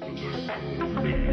Thank you.